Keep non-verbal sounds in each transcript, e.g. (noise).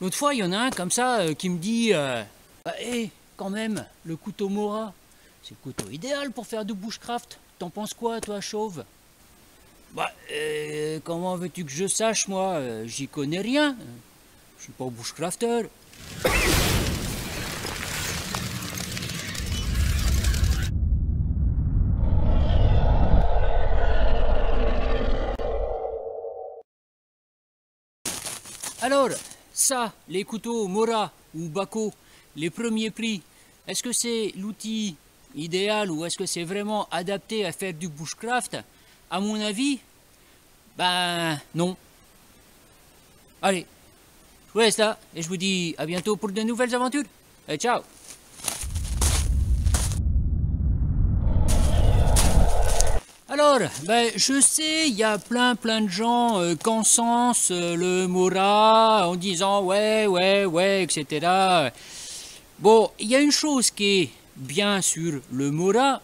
L'autre fois, il y en a un comme ça euh, qui me dit euh, Bah, quand même, le couteau Mora, c'est le couteau idéal pour faire du bushcraft. T'en penses quoi, toi, chauve? Bah, euh, comment veux-tu que je sache, moi? Euh, J'y connais rien. Je suis pas bushcrafter. Alors, ça, les couteaux Mora ou Bako, les premiers prix, est-ce que c'est l'outil idéal ou est-ce que c'est vraiment adapté à faire du bushcraft? À mon avis, ben non. Allez, je vous laisse là et je vous dis à bientôt pour de nouvelles aventures. Et ciao Alors, ben, je sais, il y a plein plein de gens euh, qu'encensent euh, le Mora en disant ouais, ouais, ouais, etc. Bon, il y a une chose qui est bien sur le Mora,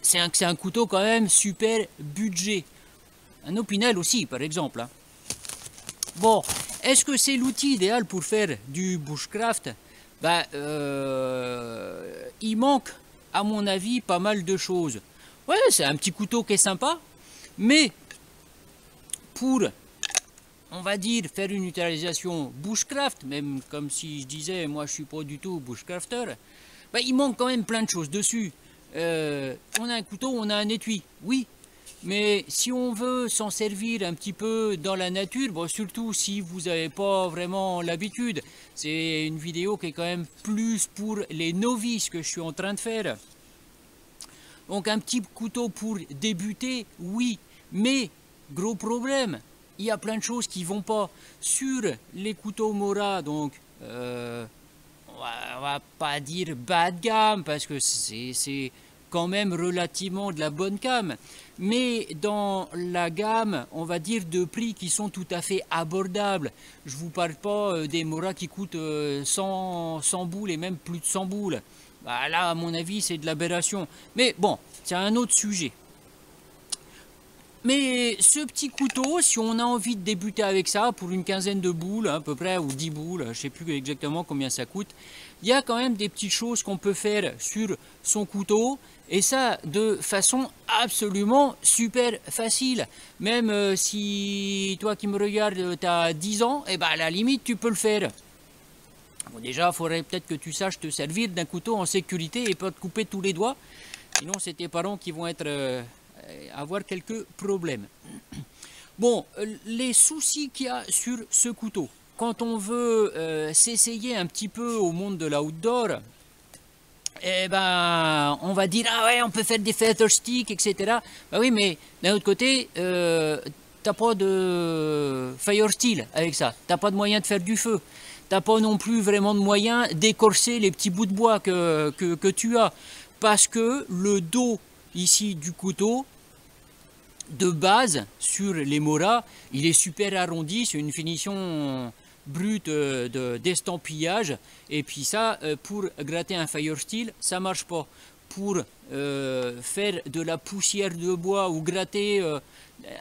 c'est un, c'est un couteau quand même super budget. Un Opinel aussi, par exemple. hein. Bon, est-ce que c'est l'outil idéal pour faire du bushcraft? Ben, euh, il manque, à mon avis, pas mal de choses. Ouais, c'est un petit couteau qui est sympa, mais pour, on va dire, faire une utilisation bushcraft, même comme si je disais, moi je suis pas du tout bushcrafter, ben, il manque quand même plein de choses dessus. Euh, on a un couteau, on a un étui, oui, mais si on veut s'en servir un petit peu dans la nature, surtout si vous n'avez pas vraiment l'habitude, c'est une vidéo qui est quand même plus pour les novices que je suis en train de faire. Donc un petit couteau pour débuter, oui, mais gros problème, il y a plein de choses qui vont pas sur les couteaux Mora, donc euh, on, va, pas dire bas de gamme parce que c'est quand même relativement de la bonne gamme, mais dans la gamme, on va dire de prix qui sont tout à fait abordables. Je vous parle pas euh, des Mora qui coûtent euh, 100, 100 boules et même plus de 100 boules. Bah, là, à mon avis, c'est de l'aberration. Mais bon, c'est un autre sujet. Mais ce petit couteau, si on a envie de débuter avec ça, pour une quinzaine de boules à peu près, ou 10 boules, je ne sais plus exactement combien ça coûte, il y a quand même des petites choses qu'on peut faire sur son couteau, et ça de façon absolument super facile. Même euh, si toi qui me regardes, tu as 10 ans, et ben à la limite, tu peux le faire. Déjà, il faudrait peut-être que tu saches te servir d'un couteau en sécurité et pas te couper tous les doigts. Sinon, c'est tes parents qui vont être, euh, avoir quelques problèmes. (clears throat) Bon, euh, les soucis qu'il y a sur ce couteau. Quand on veut euh, s'essayer un petit peu au monde de l'outdoor, eh ben, on va dire, ah ouais, on peut faire des feather sticks, etc. Bah oui, mais d'un autre côté, euh, t'as pas de fire steel avec ça. T'as pas de moyen de faire du feu. T'as pas non plus vraiment de moyen d'écorcer les petits bouts de bois que, tu as. Parce que le dos ici du couteau, de base, sur les moras, il est super arrondi, c'est une finition brute euh, de- d'estampillage. et puis ça, euh, pour gratter un fire steel, ça marche pas. Pour euh, faire de la poussière de bois ou gratter euh,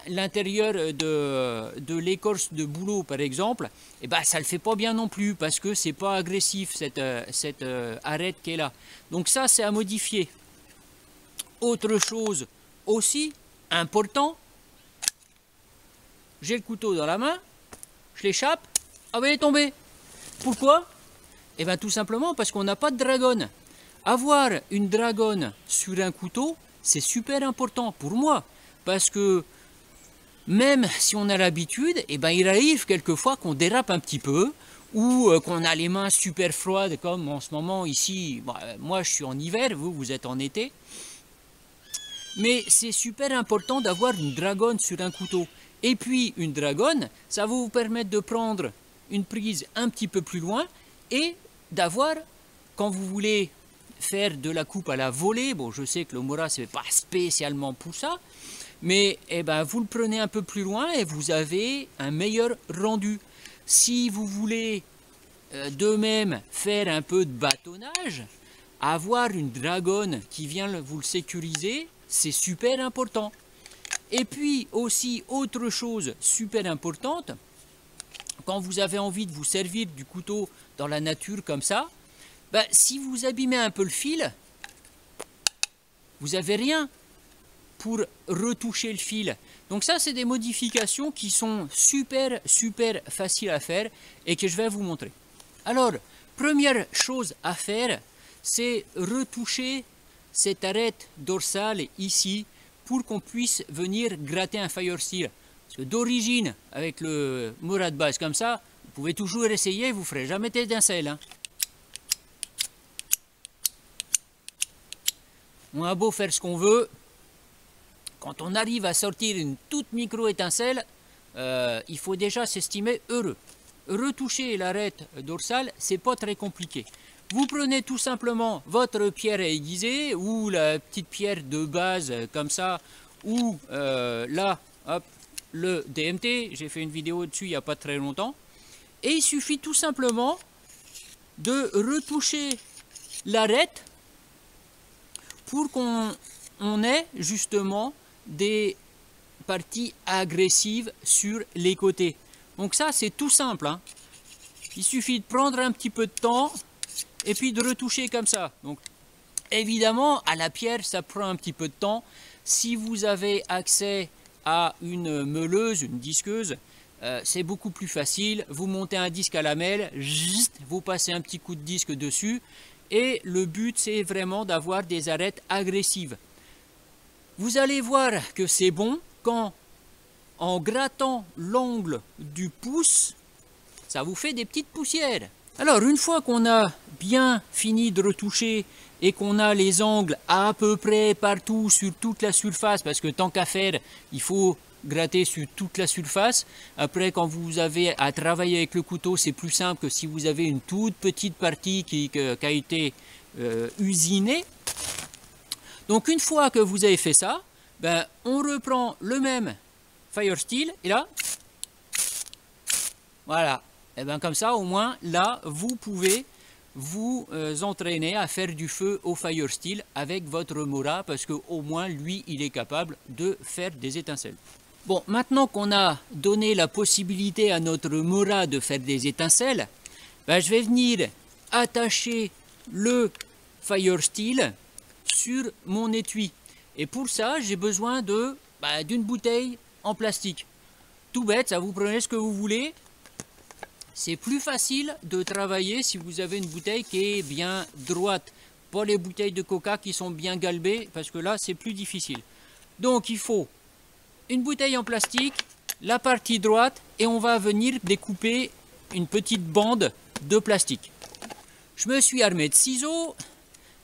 l'intérieur de, l'écorce de boulot, par exemple, eh ben, ça le fait pas bien non plus parce que c'est pas agressif cette, euh, cette arête qui est là. Donc ça, c'est à modifier. Autre chose aussi important, j'ai le couteau dans la main, je l'échappe, ah ben il est tombé. Pourquoi? Eh bien tout simplement parce qu'on n'a pas de dragonne. Avoir une dragonne sur un couteau, c'est super important pour moi. Parce que même si on a l'habitude, eh ben, il arrive quelquefois qu'on dérape un petit peu ou euh, qu'on a les mains super froides comme en ce moment ici. Euh, moi je suis en hiver, vous vous êtes en été. Mais c'est super important d'avoir une dragonne sur un couteau. Et puis une dragonne, ça va vous permettre de prendre une prise un petit peu plus loin et d'avoir, quand vous voulez faire de la coupe à la volée, bon je sais que le Mora c'est pas spécialement pour ça, mais eh ben, vous le prenez un peu plus loin et vous avez un meilleur rendu. Si vous voulez euh, de même faire un peu de bâtonnage, avoir une dragonne qui vient vous le sécuriser, c'est super important. Et puis aussi autre chose super importante, quand vous avez envie de vous servir du couteau dans la nature comme ça, ben, si vous abîmez un peu le fil, vous n'avez rien pour retoucher le fil. Donc ça, c'est des modifications qui sont super, super faciles à faire et que je vais vous montrer. Alors, première chose à faire, c'est retoucher cette arête dorsale ici pour qu'on puisse venir gratter un fire steel. Parce que d'origine, avec le Murad de base comme ça, vous pouvez toujours essayer, vous ne ferez jamais d'étincelle. Hein. On a beau faire ce qu'on veut, quand on arrive à sortir une toute micro-étincelle, euh, il faut déjà s'estimer heureux. Retoucher l'arête dorsale, c'est pas très compliqué. Vous prenez tout simplement votre pierre aiguisée ou la petite pierre de base comme ça, ou euh, là, le DMT, j'ai fait une vidéo dessus il n'y a pas très longtemps, et il suffit tout simplement de retoucher l'arête pour qu'on ait justement des parties agressives sur les côtés. Donc ça, c'est tout simple. Hein. Il suffit de prendre un petit peu de temps et puis de retoucher comme ça. Évidemment, à la pierre, ça prend un petit peu de temps. Si vous avez accès à une meuleuse, une disqueuse, euh, c'est beaucoup plus facile. Vous montez un disque à la vous passez un petit coup de disque dessus et le but c'est vraiment d'avoir des arêtes agressives. Vous allez voir que c'est bon quand, en grattant l'angle du pouce, ça vous fait des petites poussières. Alors, une fois qu'on a bien fini de retoucher et qu'on a les angles à peu près partout sur toute la surface, parce que tant qu'à faire, il faut gratter sur toute la surface. Après, quand vous avez à travailler avec le couteau, c'est plus simple que si vous avez une toute petite partie qui, a été euh, usinée. Donc une fois que vous avez fait ça, ben, on reprend le même Fire Steel et là, voilà, et ben comme ça au moins là vous pouvez vous euh, entraîner à faire du feu au Fire Steel avec votre Mora parce que au moins lui il est capable de faire des étincelles. Bon, maintenant qu'on a donné la possibilité à notre Mora de faire des étincelles, ben, je vais venir attacher le Fire Steel sur mon étui. Et pour ça, j'ai besoin bah, d'une bouteille en plastique. Tout bête, ça vous prenez ce que vous voulez. C'est plus facile de travailler si vous avez une bouteille qui est bien droite. Pas les bouteilles de coca qui sont bien galbées, parce que là, c'est plus difficile. Donc, il faut une bouteille en plastique, la partie droite, et on va venir découper une petite bande de plastique. Je me suis armé de ciseaux,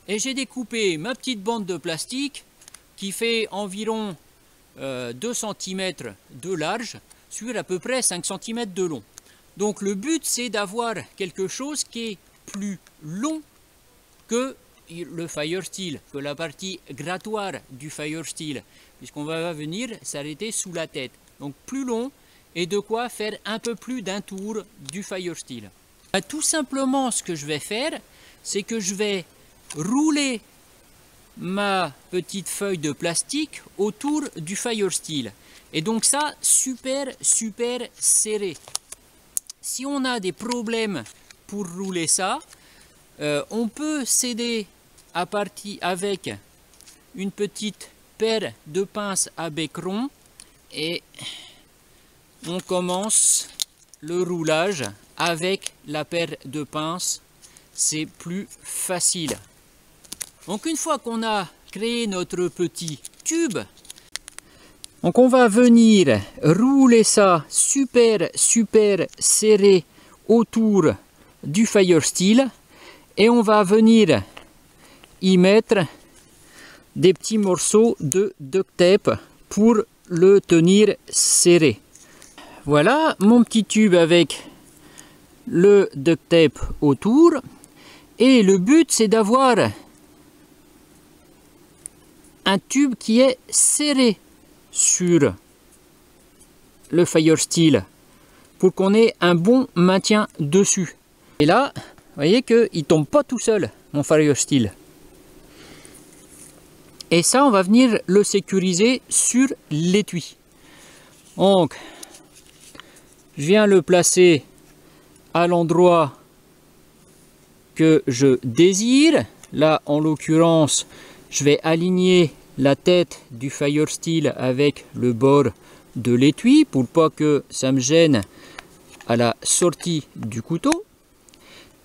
et j'ai découpé ma petite bande de plastique qui fait environ 2 euh, cm de large sur à peu près 5 cm de long. Donc le but c'est d'avoir quelque chose qui est plus long que le fire steel, que la partie grattoire du fire steel, puisqu'on va venir s'arrêter sous la tête. Donc plus long et de quoi faire un peu plus d'un tour du fire steel. Bah, tout simplement ce que je vais faire, c'est que je vais rouler ma petite feuille de plastique autour du fire steel. Et donc ça, super, super serré. Si on a des problèmes pour rouler ça, euh, on peut s'aider à avec une petite paire de pinces à bec rond et on commence le roulage avec la paire de pinces. C'est plus facile. Donc une fois qu'on a créé notre petit tube, donc on va venir rouler ça super super serré autour du fire steel et on va venir y mettre des petits morceaux de duct tape pour le tenir serré. Voilà mon petit tube avec le duct tape autour et le but c'est d'avoir un tube qui est serré sur le fire steel pour qu'on ait un bon maintien dessus. Et là, vous voyez qu'il ne tombe pas tout seul, mon fire steel. Et ça, on va venir le sécuriser sur l'étui. Donc, je viens le placer à l'endroit que je désire. Là, en l'occurrence, je vais aligner la tête du Fire Steel avec le bord de l'étui pour pas que ça me gêne à la sortie du couteau.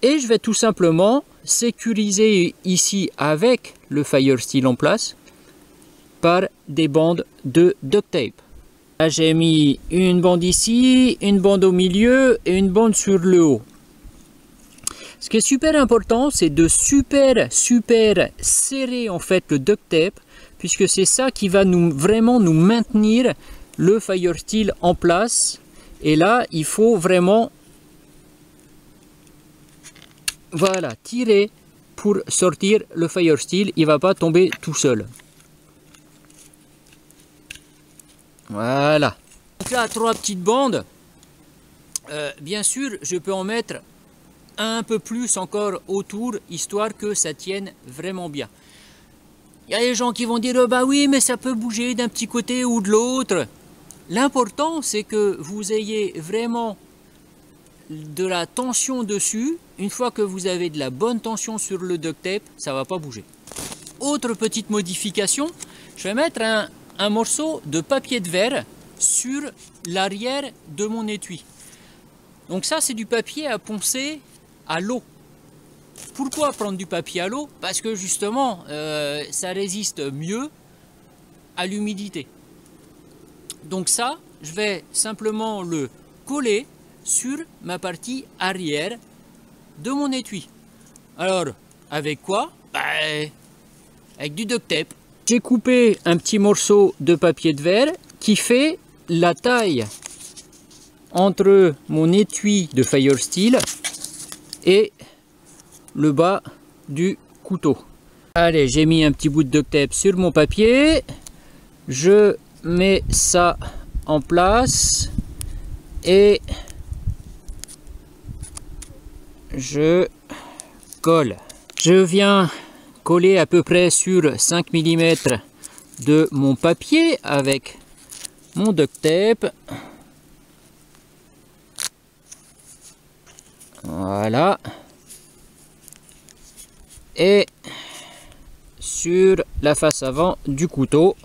Et je vais tout simplement sécuriser ici avec le Fire Steel en place par des bandes de duct tape. Là j'ai mis une bande ici, une bande au milieu et une bande sur le haut. Ce qui est super important, c'est de super super serrer en fait le duct tape puisque c'est ça qui va nous vraiment nous maintenir le Fire Steel en place. Et là, il faut vraiment voilà, tirer pour sortir le Fire Steel. Il va pas tomber tout seul. Voilà. Donc là, trois petites bandes. Euh, bien sûr, je peux en mettre un peu plus encore autour, histoire que ça tienne vraiment bien. Il y a des gens qui vont dire, oh, bah oui, mais ça peut bouger d'un petit côté ou de l'autre. L'important, c'est que vous ayez vraiment de la tension dessus. Une fois que vous avez de la bonne tension sur le duct tape, ça va pas bouger. Autre petite modification, je vais mettre un, morceau de papier de verre sur l'arrière de mon étui. Donc ça, c'est du papier à poncer à l'eau. Pourquoi prendre du papier à l'eau? Parce que justement, euh, ça résiste mieux à l'humidité. Donc ça, je vais simplement le coller sur ma partie arrière de mon étui. Alors, avec quoi? Ben, Avec du duct tape. J'ai coupé un petit morceau de papier de verre qui fait la taille entre mon étui de Fire Steel et le bas du couteau. Allez, j'ai mis un petit bout de duct tape sur mon papier. Je mets ça en place et je colle. Je viens coller à peu près sur 5 mm de mon papier avec mon duct tape. Voilà et sur la face avant du couteau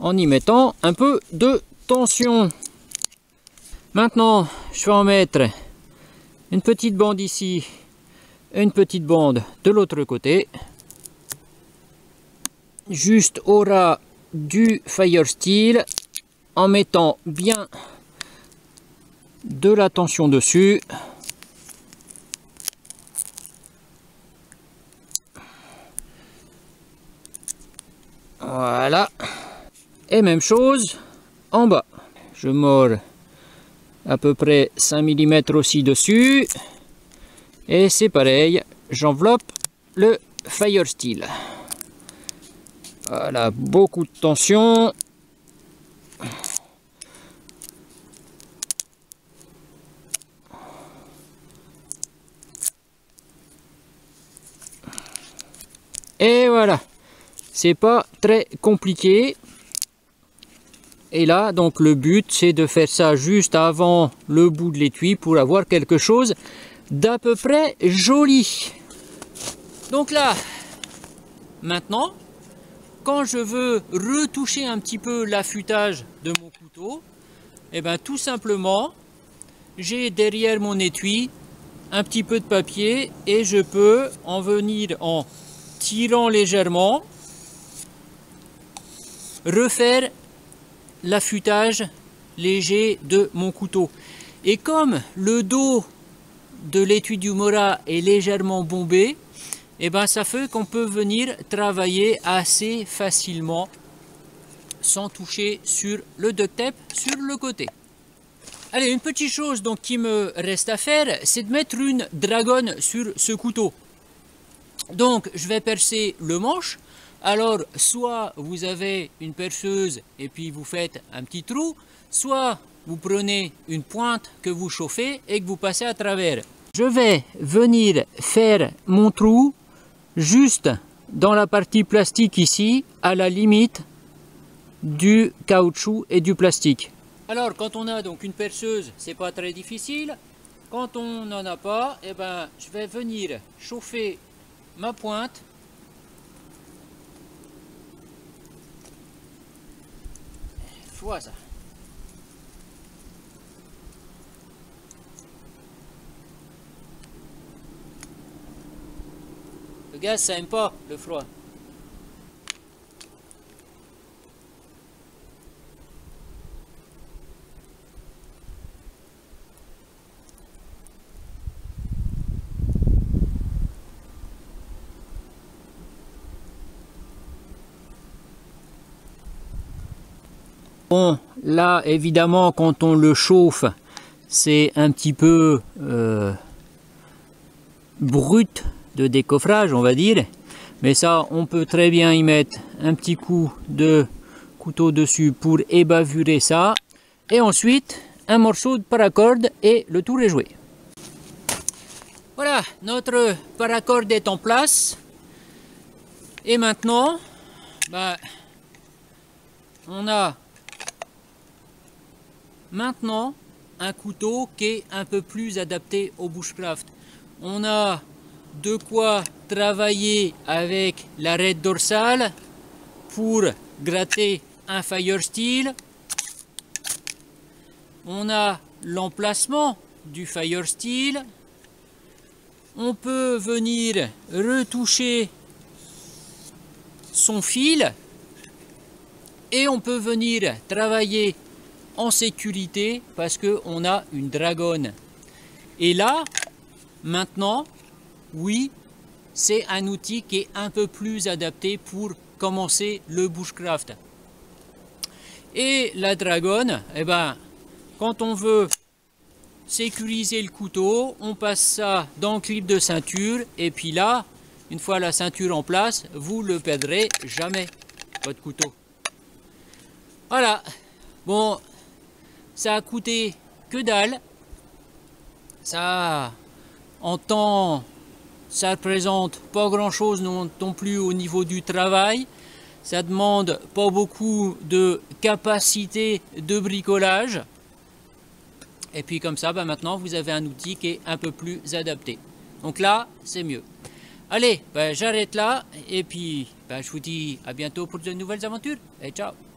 en y mettant un peu de tension. Maintenant, je vais en mettre une petite bande ici, une petite bande de l'autre côté, juste au ras du Fire Steel, en mettant bien de la tension dessus. Voilà. Et même chose en bas. Je mords à peu près 5 mm aussi dessus. Et c'est pareil, j'enveloppe le Fire Steel. Voilà, beaucoup de tension. Et voilà c'est pas très compliqué et là donc le but c'est de faire ça juste avant le bout de l'étui pour avoir quelque chose d'à peu près joli. Donc là maintenant quand je veux retoucher un petit peu l'affûtage de mon couteau et eh ben tout simplement j'ai derrière mon étui un petit peu de papier et je peux en venir en tirant légèrement refaire l'affûtage léger de mon couteau. Et comme le dos de l'étui du Mora est légèrement bombé, et eh ben ça fait qu'on peut venir travailler assez facilement sans toucher sur le duct tape sur le côté. Allez, une petite chose donc qui me reste à faire, c'est de mettre une dragonne sur ce couteau. Donc je vais percer le manche alors soit vous avez une perceuse et puis vous faites un petit trou, soit vous prenez une pointe que vous chauffez et que vous passez à travers. Je vais venir faire mon trou juste dans la partie plastique ici, à la limite du caoutchouc et du plastique. Alors quand on a donc une perceuse, c'est pas très difficile. quand on n'en a pas, eh ben, je vais venir chauffer ma pointe. Ça. Le gaz, ça aime pas le froid. Bon, là, évidemment, quand on le chauffe, c'est un petit peu euh, brut de décoffrage, on va dire. Mais ça, on peut très bien y mettre un petit coup de couteau dessus pour ébavurer ça. Et ensuite, un morceau de paracorde et le tour est joué. Voilà, notre paracorde est en place. Et maintenant, bah, on a Maintenant, un couteau qui est un peu plus adapté au bushcraft. On a de quoi travailler avec l'arête dorsale pour gratter un fire steel. On a l'emplacement du fire steel. On peut venir retoucher son fil et on peut venir travailler en sécurité parce qu'on a une dragonne. Et là, maintenant, oui, c'est un outil qui est un peu plus adapté pour commencer le bushcraft. Et la dragonne, eh ben, quand on veut sécuriser le couteau, on passe ça dans le clip de ceinture et puis là, une fois la ceinture en place, vous le perdrez jamais, votre couteau. Voilà. Bon, ça a coûté que dalle. Ça, en temps, ça représente pas grand chose non, plus au niveau du travail. Ça demande pas beaucoup de capacité de bricolage. Et puis comme ça, bah maintenant, vous avez un outil qui est un peu plus adapté. Donc là, c'est mieux. Allez, bah, j'arrête là. Et puis, bah, je vous dis à bientôt pour de nouvelles aventures. Et ciao